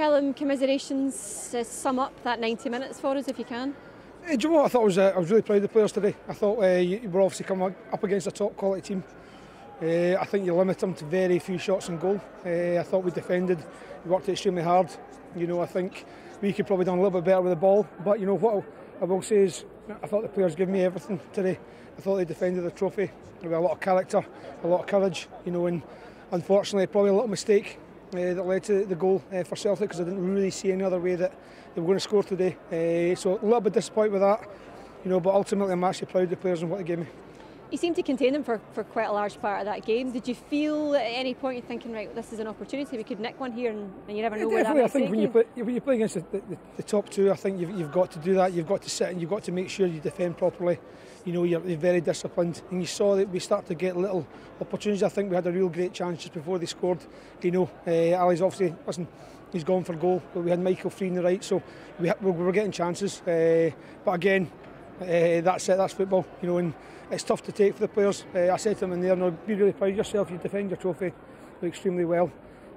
Callum, commiserations, uh, sum up that 90 minutes for us if you can. Uh, do you know what I thought? I was, uh, I was really proud of the players today. I thought uh, you, were obviously coming up against a top quality team. Uh, I think you limit them to very few shots on goal. Uh, I thought we defended, we worked extremely hard. You know, I think we could probably done a little bit better with the ball. But you know what I will say is, I thought the players gave me everything today. I thought they defended the trophy with a lot of character, a lot of courage. You know, and unfortunately, probably a little mistake Eh, that led to the goal eh, for Celtic because I didn't really see any other way that they were going to score today. Eh, so a little bit disappointed with that, you know, but ultimately I'm actually proud of the players and what they gave me. You seemed to contain them for, for quite a large part of that game. Did you feel at any point you're thinking, right, this is an opportunity, we could nick one here, and, and you never know yeah, where that I think when you, play, when you play against the, the, the, top two, I think you've, you've got to do that. You've got to sit and you've got to make sure you defend properly. You know, you're, you're very disciplined, and you saw that we start to get little opportunities. I think we had a real great chance just before they scored. You know, uh, Ali's obviously listen. He's gone for goal, but we had Michael free in the right, so we, we were getting chances. Uh, but again, uh, that's it, that's football, you know, and it's tough to take for the players. Uh, I said to them in there, no, be really proud of yourself, you defend your trophy extremely well,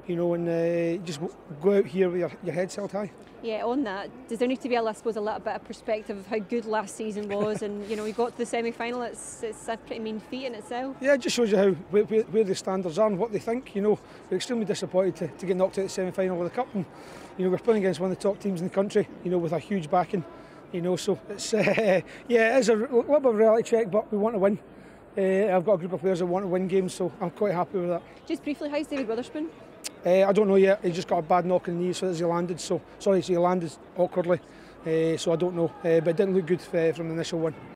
you know, and uh, just go out here with your, your head held high. Yeah, on that, does there need to be, I suppose, a little bit of perspective of how good last season was? and you know, we got to the semi-final. It's it's a pretty mean feat in itself. Yeah, it just shows you how where, where the standards are and what they think. You know, we're extremely disappointed to, to get knocked out of the semi-final of the cup, and you know, we're playing against one of the top teams in the country. You know, with a huge backing you know, so it's, uh, yeah, it's a little bit of a reality check, but we want to win. Uh, I've got a group of players that want to win games, so I'm quite happy with that. Just briefly, how's David Witherspoon? Uh, I don't know yet. He just got a bad knock in the knee, so as he landed, so sorry, so he landed awkwardly. Uh, so I don't know, uh, but it didn't look good uh, from the initial one.